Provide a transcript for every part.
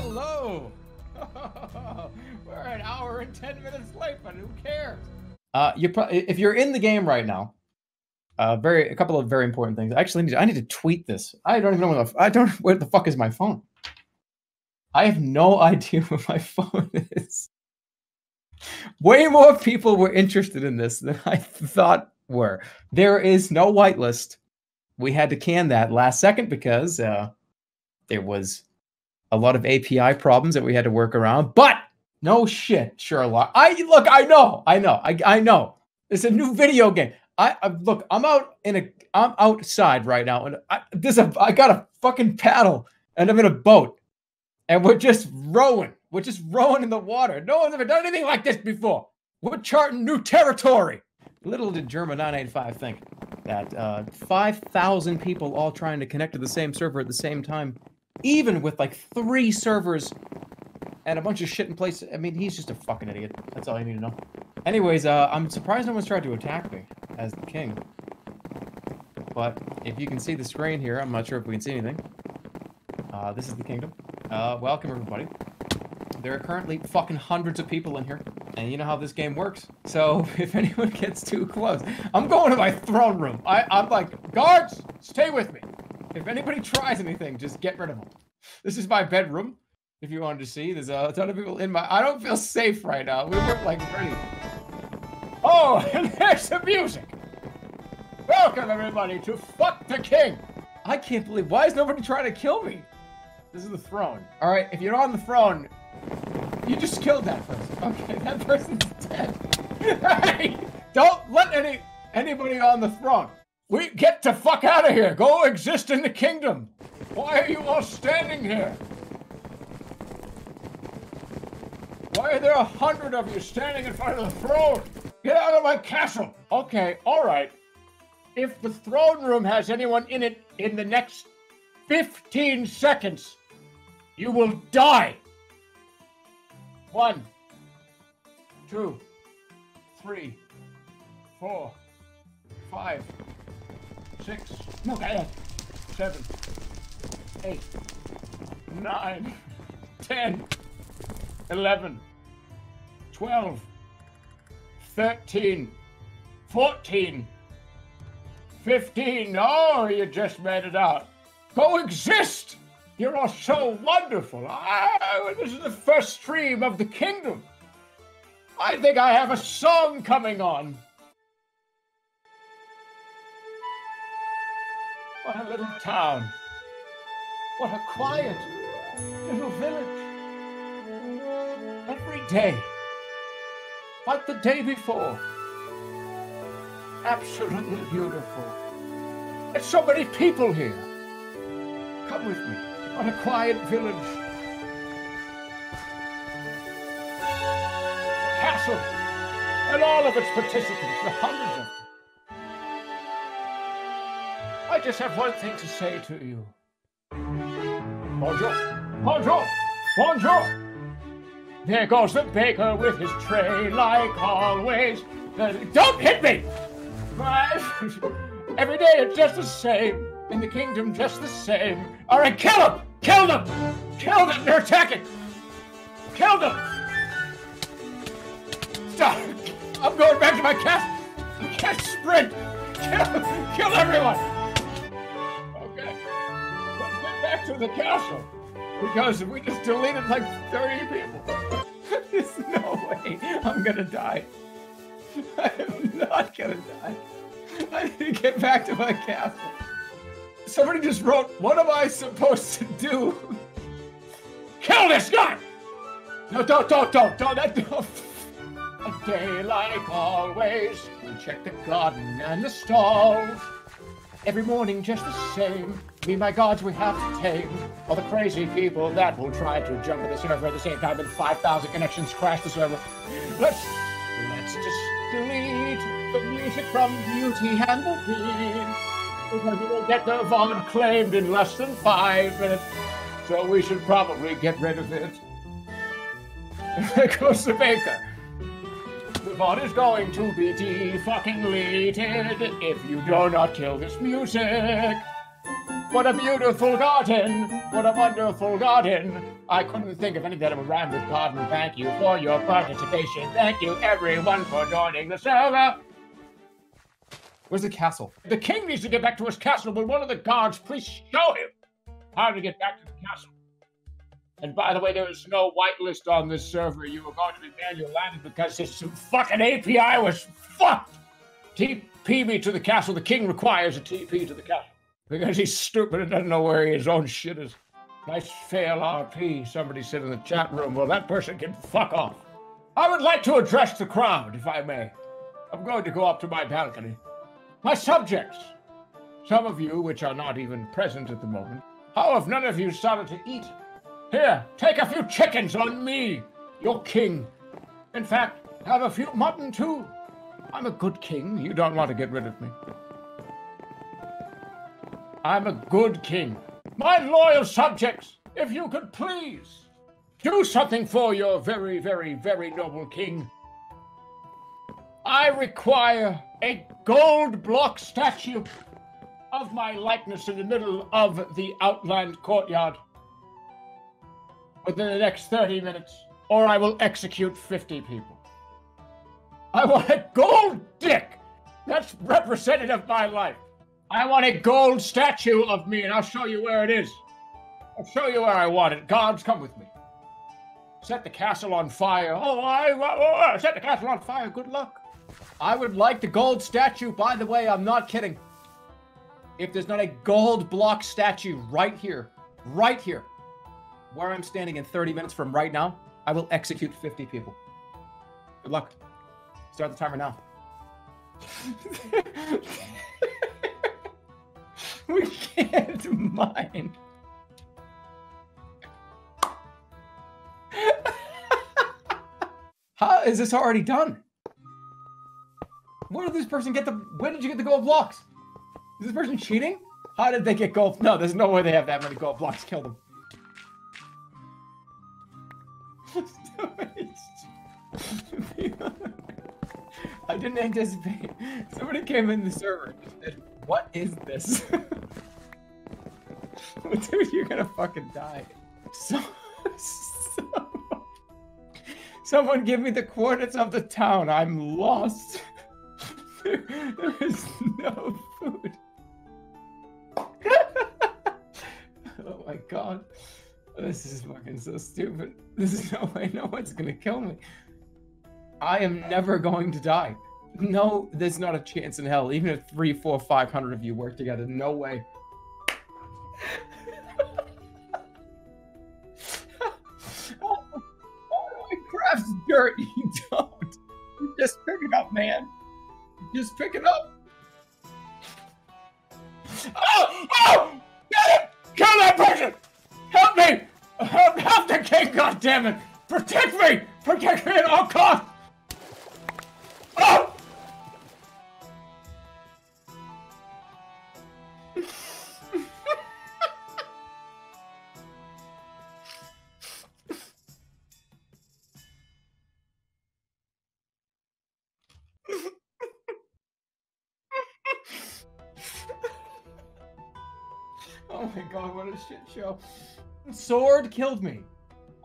Hello. We're an hour and ten minutes late, but who cares? Uh, you pro- if you're in the game right now, uh, very a couple of very important things. I Actually, need to, I need to tweet this. I don't even know where the I don't where the fuck is my phone. I have no idea where my phone is. Way more people were interested in this than I thought were. There is no whitelist. We had to can that last second because uh, there was a lot of API problems that we had to work around. But no shit, Sherlock. I look, I know, I know, I, I know. It's a new video game. I, I look, I'm out in a, I'm outside right now, and I, this a, I got a fucking paddle, and I'm in a boat, and we're just rowing. We're just rowing in the water. No one's ever done anything like this before. We're charting new territory. Little did Jerma 985 think that uh, 5,000 people all trying to connect to the same server at the same time, even with like three servers and a bunch of shit in place. I mean, he's just a fucking idiot. That's all you need to know. Anyways, uh, I'm surprised no one's tried to attack me as the king. But if you can see the screen here, I'm not sure if we can see anything. Uh, this is the kingdom. Uh, welcome, everybody. There are currently fucking hundreds of people in here, and you know how this game works. So if anyone gets too close, I'm going to my throne room. I, I'm like, guards, stay with me. If anybody tries anything, just get rid of them. This is my bedroom. If you wanted to see, there's a ton of people in my. I don't feel safe right now. We weren't like ready. Oh, and there's the music. Welcome everybody to Fuck the King. I can't believe. Why is nobody trying to kill me? This is the throne. All right, if you're on the throne, you just killed that person. Okay, that person's dead. hey, don't let any anybody on the throne. We get the fuck out of here. Go exist in the kingdom. Why are you all standing here? Why are there a hundred of you standing in front of the throne? Get out of my castle. Okay, all right. If the throne room has anyone in it in the next 15 seconds, you will die. One, two, three, four, five, six, no, seven, eight, nine, ten, eleven, twelve, thirteen, fourteen, fifteen. Oh, you just made it out. Coexist! You're all so wonderful. I, this is the first stream of the kingdom. I think I have a song coming on. What a little town. What a quiet little village. Every day, like the day before. Absolutely beautiful. There's so many people here. Come with me on a quiet village. Castle and all of its participants, the hundreds of I just have one thing to say to you. Bonjour, bonjour, bonjour. There goes the baker with his tray, like always. Uh, don't hit me! Every day it's just the same. In the kingdom, just the same. All right, kill them! Kill them! Kill them! They're attacking! Kill them! Stop! I'm going back to my castle! I can't sprint! Kill, kill everyone! Back to the castle. Because we just deleted like 30 people. There's no way I'm gonna die. I'm not gonna die. I need to get back to my castle. Somebody just wrote, what am I supposed to do? Kill this guy! No, don't, don't, don't, don't, that, don't. A day like always, we check the garden and the stalls. Every morning just the same. Me, my gods, we have to tame. All the crazy people that will try to jump in the server at the same time and 5,000 connections crash the server. Let's, let's just delete the music from Beauty and the Beast. Because we will get the VOD claimed in less than five minutes. So we should probably get rid of it. goes the baker. The is going to be de-fucking deleted if you do not kill this music. What a beautiful garden! What a wonderful garden! I couldn't think of anything that would rhyme with garden. Thank you for your participation. Thank you, everyone, for joining the server. Where's the castle? The king needs to get back to his castle. Will one of the guards please show him how to get back to the castle? And by the way, there is no whitelist on this server. You are going to be manual landed because this fucking API was fucked. TP me to the castle. The king requires a TP to the castle because he's stupid and doesn't know where his own shit is. Nice fail RP. Somebody said in the chat room. Well, that person can fuck off. I would like to address the crowd, if I may. I'm going to go up to my balcony. My subjects, some of you which are not even present at the moment, how have none of you started to eat? Here, take a few chickens on me, your king. In fact, have a few mutton too. I'm a good king. You don't want to get rid of me. I'm a good king. My loyal subjects, if you could please do something for your very, very, very noble king. I require a gold block statue of my likeness in the middle of the Outland courtyard within the next 30 minutes, or I will execute 50 people. I want a gold dick that's representative of my life. I want a gold statue of me, and I'll show you where it is. I'll show you where I want it. Gods, come with me. Set the castle on fire. Oh, I oh, oh, oh, set the castle on fire. Good luck. I would like the gold statue. By the way, I'm not kidding. If there's not a gold block statue right here, right here, where I'm standing in 30 minutes from right now, I will execute 50 people. Good luck. Start the timer now. we can't mine. How is this already done? Where did this person get the? Where did you get the gold blocks? Is this person cheating? How did they get gold? No, there's no way they have that many gold blocks. Kill them. I didn't anticipate. Somebody came in the server and said, What is this? Dude, you're gonna fucking die. So, so, someone give me the coordinates of the town. I'm lost. there, there is no food. oh my god. This is fucking so stupid. This is no way no one's gonna kill me. I am never going to die. No, there's not a chance in hell. Even if three, four, five hundred of you work together, no way. Do I dirt? You don't. You just pick it up, man. You just pick it up. Help the king, God damn it! Protect me! Protect me at all costs! Oh! oh my god, what a shit show. Sword killed me.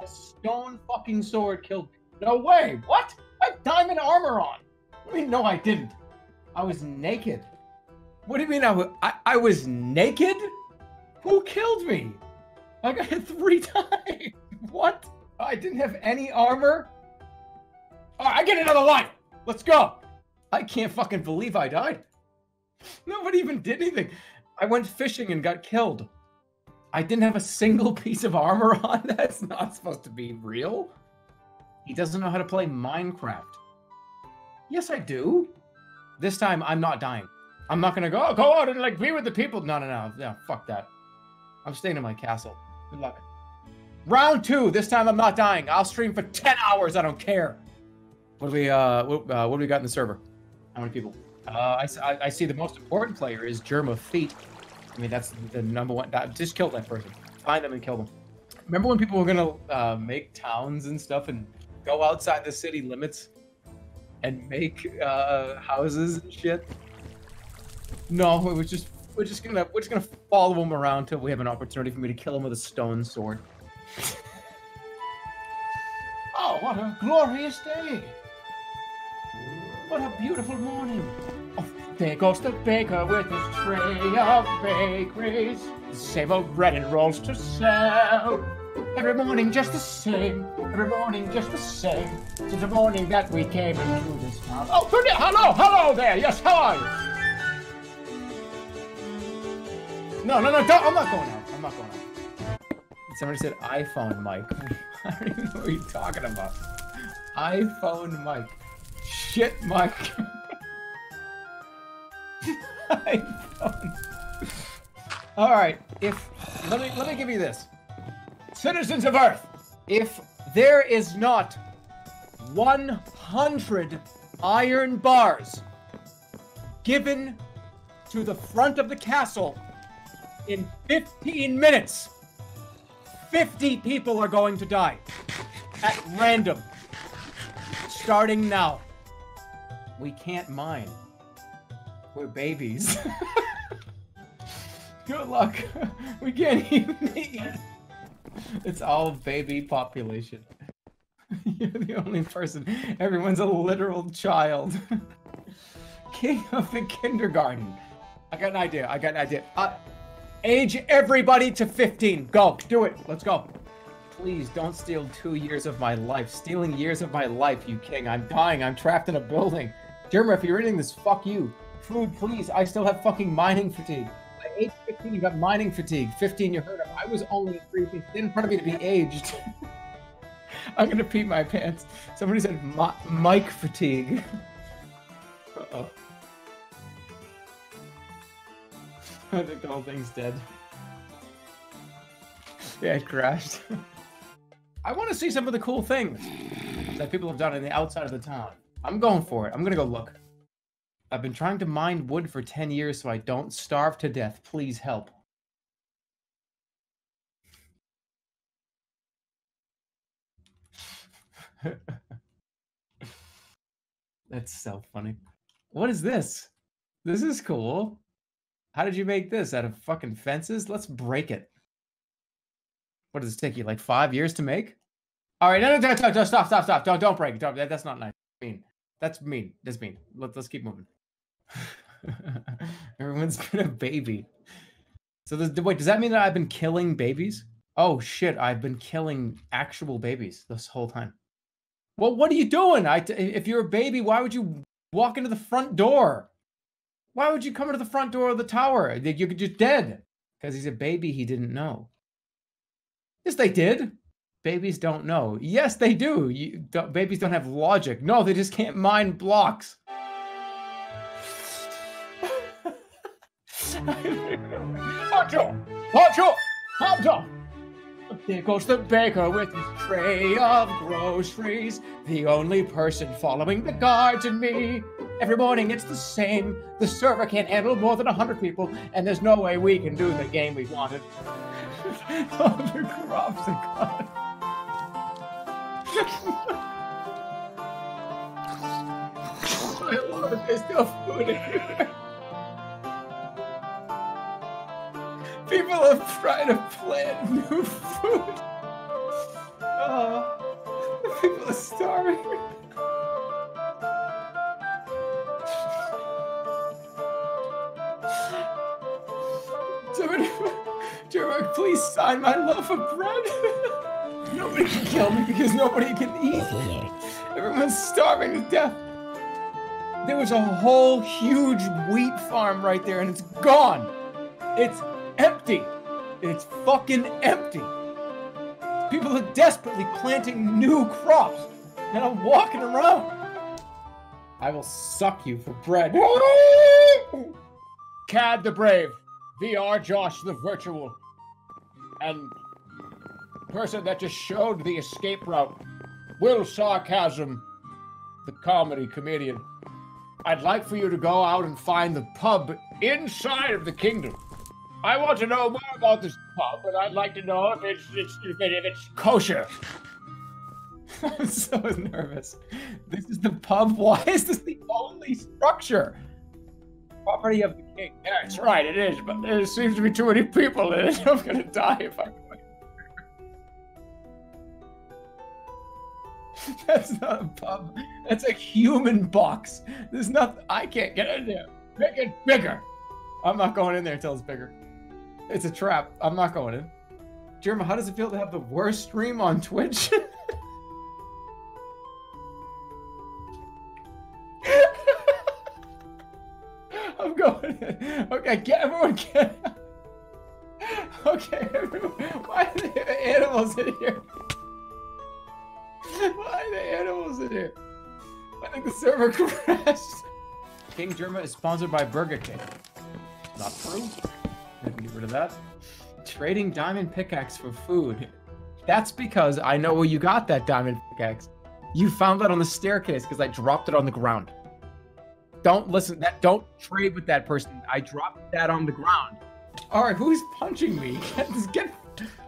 A stone fucking sword killed me. No way. What? I have diamond armor on. What do you mean, no, I didn't? I was naked. What do you mean I was, I, I was naked? Who killed me? I got hit three times. What? I didn't have any armor? Oh, I get another life. Let's go. I can't fucking believe I died. Nobody even did anything. I went fishing and got killed. I didn't have a single piece of armor on. That's not supposed to be real. He doesn't know how to play Minecraft. Yes, I do. This time, I'm not dying. I'm not gonna go go out and like be with the people. No, no, no, no. Fuck that. I'm staying in my castle. Good luck. Round two. This time, I'm not dying. I'll stream for ten hours. I don't care. What do we uh what, uh, what do we got in the server? How many people? Uh, I, I, I see the most important player is Germ of Feet. I mean, that's the number one. Just kill that person. Find them and kill them. Remember when people were gonna uh, make towns and stuff and go outside the city limits and make uh, houses and shit? No, it was just We're just gonna we're just gonna follow him around until we have an opportunity for me to kill him with a stone sword. oh, what a glorious day! What a beautiful morning! There goes the baker with his tray of bakeries, save of bread and rolls to sell. Every morning just the same, every morning just the same, since the morning that we came into this town. Oh, hello, hello there, yes, how are you? No, no, no, don't, I'm not going out, I'm not going out. Somebody said iPhone mic. I don't even know what you're talking about. iPhone mic. Shit iPhone. All right, if let me let me give you this. Citizens of Earth, if there is not 100 iron bars given to the front of the castle in 15 minutes, 50 people are going to die at random. Starting now. We can't mine. We're babies. Good luck. We can't even eat. It's all baby population. You're the only person. Everyone's a literal child. King of the kindergarten. I got an idea. I got an idea. Uh, age everybody to 15. Go. Do it. Let's go. Please don't steal two years of my life. Stealing years of my life, you king. I'm dying. I'm trapped in a building. Jeremy, if you're reading this, fuck you. Food, please. I still have fucking mining fatigue. At age 15, you got mining fatigue. 15, you heard of. I was only three feet in front of me to be aged. I'm gonna pee my pants. Somebody said mic fatigue. Uh-oh. I think the whole thing's dead. Yeah, it crashed. I want to see some of the cool things that people have done in the outside of the town. I'm going for it. I'm gonna go look. I've been trying to mine wood for 10 years so I don't starve to death. Please help. That's so funny. What is this? This is cool. How did you make this? Out of fucking fences? Let's break it. What does it take you? Like five years to make? All right, no, no, no, no, no stop, stop, stop. Don't, don't break. Don't, that, that's not nice. Mean. That's mean. That's mean. Let, let's keep moving. Everyone's been a baby. So this, wait, does that mean that I've been killing babies? Oh shit, I've been killing actual babies this whole time. Well, what are you doing? I, if you're a baby, why would you walk into the front door? Why would you come into the front door of the tower? You're just dead. Because he's a baby he didn't know. Yes, they did. Babies don't know. Yes, they do. You, babies don't have logic. No, they just can't mind blocks. Honcho! Honcho! Honcho! There goes the baker with his tray of groceries. The only person following the guards and me. Every morning it's the same. The server can't handle more than 100 people, and there's no way we can do the game we wanted. All the crops are gone. I love it. There's still food here. People are trying to plant new food. Oh, people are starving. Jeremy, please sign my love of bread. nobody can kill me because nobody can eat. Everyone's starving to death. There was a whole huge wheat farm right there and it's gone. It's empty. It's fucking empty. People are desperately planting new crops, and I'm walking around. I will suck you for bread. Cad the Brave, VR Josh the Virtual, and person that just showed the escape route, Will Sarcasm, the comedy comedian. I'd like for you to go out and find the pub inside of the kingdom. I want to know more about this pub, but I'd like to know if it's, it's if, it, if it's kosher. I'm so nervous. This is the pub. Why is this the only structure? property of the king. Yeah, that's right, it is, but there seems to be too many people in it. I'm gonna die if I go in That's not a pub. That's a human box. There's nothing. I can't get in there. Make it bigger. I'm not going in there until it's bigger. It's a trap. I'm not going in. Jeremy, how does it feel to have the worst stream on Twitch? I'm going in. Okay, get everyone get. Okay, everyone. Why are there animals in here? Why are there animals in here? I think the server crashed. King Jerma is sponsored by Burger King. Not true. I can get rid of that. Trading diamond pickaxe for food. That's because I know where you got that diamond pickaxe. You found that on the staircase because I dropped it on the ground. Don't listen. That don't trade with that person. I dropped that on the ground. All right, who's punching me? Get,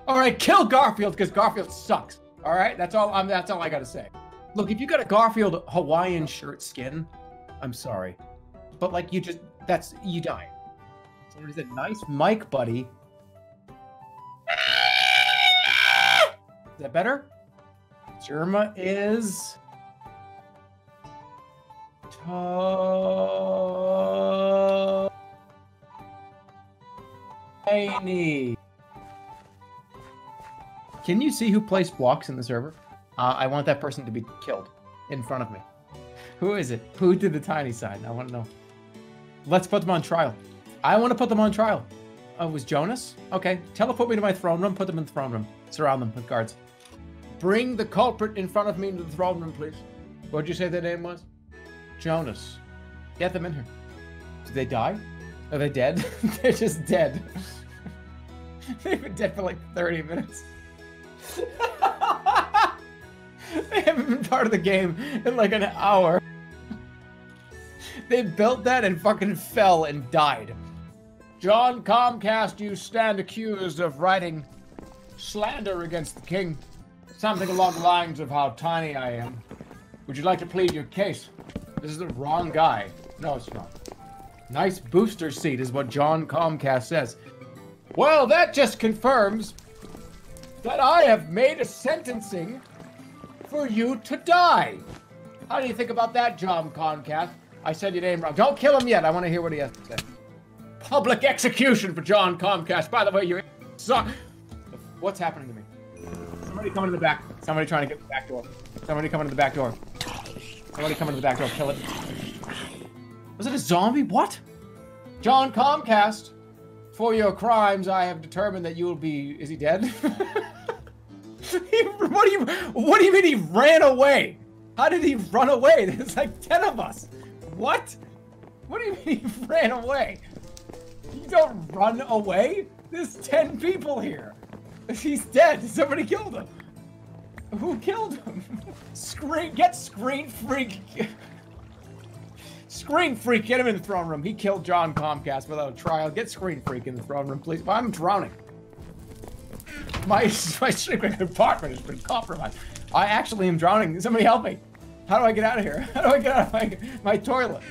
all right, kill Garfield because Garfield sucks. All right, that's all. I'm. That's all I gotta say. Look, if you got a Garfield Hawaiian shirt skin, I'm sorry, but like you just that's you die. Somebody said, "Nice mic, buddy." Is that better? Jerma is tiny. Can you see who placed blocks in the server? Uh, I want that person to be killed in front of me. Who is it? Who did the tiny side? I want to know. Let's put them on trial. I want to put them on trial. Oh, it was Jonas? Okay. Teleport me to my throne room. Put them in the throne room. Surround them with guards. Bring the culprit in front of me into the throne room, please. What'd you say their name was? Jonas. Get them in here. Did they die? Are they dead? They're just dead. They've been dead for like 30 minutes. they haven't been part of the game in like an hour. They built that and fucking fell and died. John Comcast, you stand accused of writing slander against the king. Something along the lines of how tiny I am. Would you like to plead your case? This is the wrong guy. No, it's not. Nice booster seat is what John Comcast says. Well, that just confirms that I have made a sentencing for you to die. How do you think about that, John Comcast? I said your name wrong. Don't kill him yet. I want to hear what he has to say. Public execution for John Comcast. By the way, you suck. What's happening to me? Somebody coming in the back. Somebody trying to get the back door. Somebody coming to the back door. Somebody coming to the back door. Kill it. Was it a zombie? What? John Comcast, for your crimes, I have determined that you will be. Is he dead? he, what do you? What do you mean he ran away? How did he run away? There's like ten of us. What? What do you mean he ran away? You don't run away. There's ten people here. He's dead. Somebody killed him. Who killed him? Screen, get Screen Freak. Screen Freak, get him in the throne room. He killed John Comcast without a trial. Get Screen Freak in the throne room, please. I'm drowning. My, my sleeping apartment has been compromised. I actually am drowning. Somebody help me. How do I get out of here? How do I get out of my, my toilet?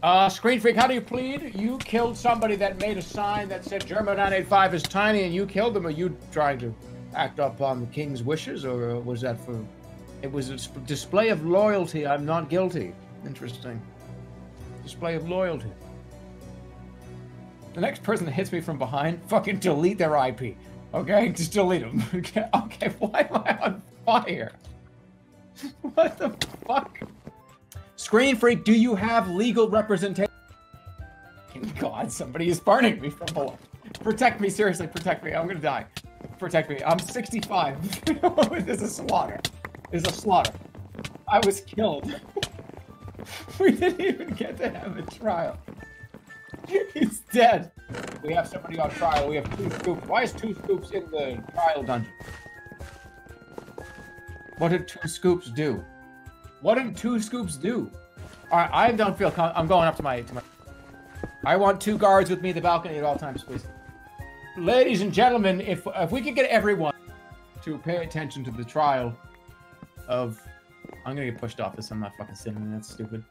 Uh, Screen Freak, how do you plead? You killed somebody that made a sign that said Jerma 985 is tiny and you killed them. Are you trying to act up on the king's wishes or was that for... It was a display of loyalty. I'm not guilty. Interesting. Display of loyalty. The next person that hits me from behind, fucking delete their IP. Okay? Just delete them. Okay, okay why am I on fire? what the fuck? Screen Freak, do you have legal representation? God, somebody is burning me from below. Protect me, seriously, protect me. I'm gonna die. Protect me. I'm 65. this is a slaughter. This is a slaughter. I was killed. we didn't even get to have a trial. He's dead. We have somebody on trial. We have two scoops. Why is two scoops in the trial dungeon? What did two scoops do? What did two scoops do? All right, I don't feel. I'm going up to my to my. I want two guards with me at the balcony at all times, please. Ladies and gentlemen, if if we could get everyone to pay attention to the trial of, I'm gonna get pushed off this. I'm not fucking sitting. That's stupid.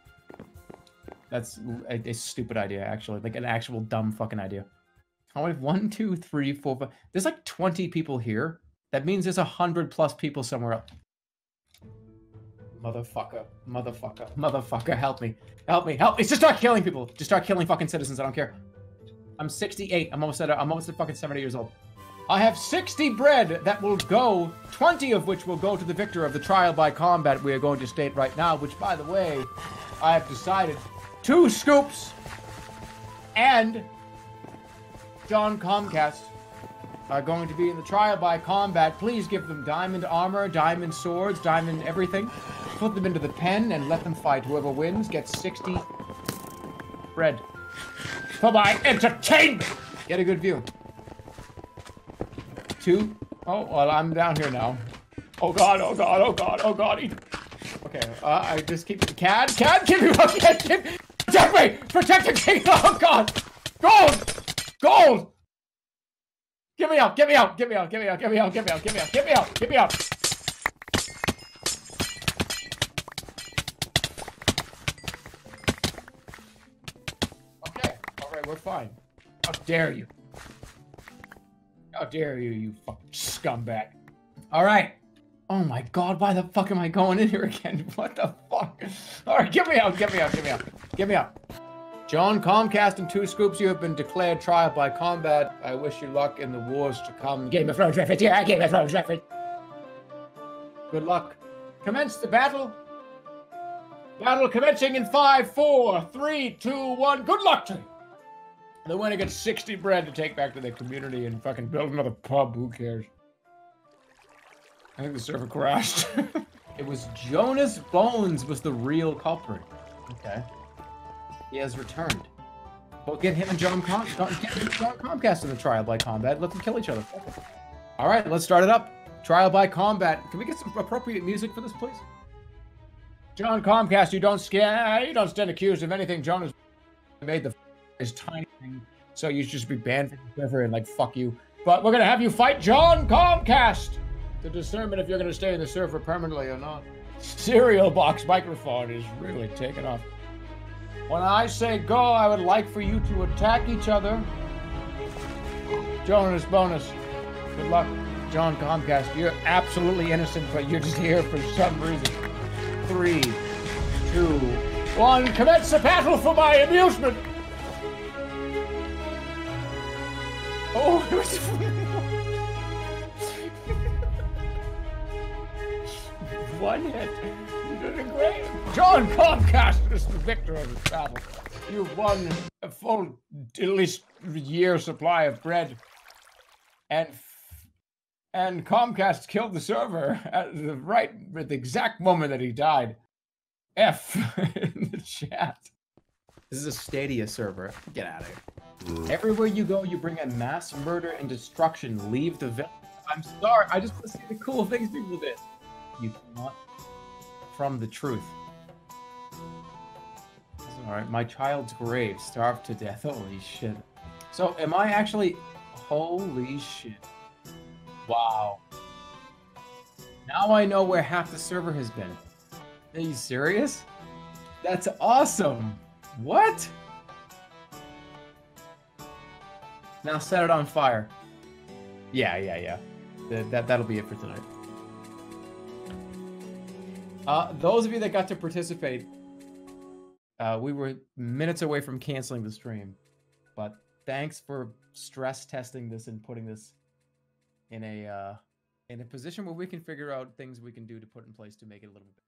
That's a, a stupid idea, actually. Like an actual dumb fucking idea. How many? One, two, three, four, five. There's like 20 people here. That means there's a hundred plus people somewhere else. Motherfucker, motherfucker, motherfucker, help me. Help me, help me. Just start killing people. Just start killing fucking citizens. I don't care. I'm 68. I'm almost at I'm almost at fucking 70 years old. I have 60 bread that will go, 20 of which will go to the victor of the trial by combat we are going to state right now, which by the way, I have decided two scoops and John Comcast are going to be in the trial by combat. Please give them diamond armor, diamond swords, diamond everything. Put them into the pen and let them fight. Whoever wins gets 60 bread. For my entertainment! Get a good view. Two. Oh, well, I'm down here now. Oh god, oh god, oh god, oh god. Okay, uh, I just keep... Cad? Cad, give me! Cad, give... Protect me! Protect the king! Oh god! Gold! Gold! Get me out! Get me out! Get me out! Get me out! Get me out! Get me out! Get me out! Get me out! Get me out! We're fine. How dare you? How dare you, you fucking scumbag! All right. Oh my god, why the fuck am I going in here again? What the fuck? Alright, get me out, get me out, get me out, get me out. John Comcast and Two Scoops, you have been declared trial by combat. I wish you luck in the wars to come. Game of Thrones reference, yeah, Game of Thrones reference. Good luck. Commence the battle. Battle commencing in five, four, three, two, one. Good luck to you. The winner gets 60 bread to take back to their community and fucking build another pub. Who cares? I think the server crashed. it was Jonas Bones was the real culprit. Okay. He has returned. Well, get him and John, Com- get him and John Comcast in the trial by combat. Let them kill each other. All right, let's start it up. Trial by combat. Can we get some appropriate music for this, please? John Comcast, you don't scare. You don't stand accused of anything. John has made the his tiny thing, so you should just be banned from server and like fuck you. But we're gonna have you fight John Comcast to determine if you're gonna stay in the server permanently or not. Cereal box microphone is really taking off. When I say go, I would like for you to attack each other. Jonas Bonus. Good luck, John Comcast. You're absolutely innocent, but you're just here for some reason. Three, two, one. Commence the battle for my amusement. Oh, it was. One hit. You did a great. John Comcast is the victor of the battle. You've won a full, at least year supply of bread. And and Comcast killed the server at the right at the exact moment that he died. F in the chat. This is a Stadia server. Get out of here. Everywhere you go, you bring a mass murder and destruction. Leave the village. I'm sorry. I just want to see the cool things people did. You cannot from the truth. All right, my child's grave, starved to death. Holy shit. So, am I actually? Holy shit! Wow. Now I know where half the server has been. Are you serious? That's awesome. What? Now set it on fire. Yeah, yeah, yeah. That, that that'll be it for tonight. Uh, those of you that got to participate, uh, we were minutes away from canceling the stream, but thanks for stress testing this and putting this in a uh, in a position where we can figure out things we can do to put in place to make it a little bit.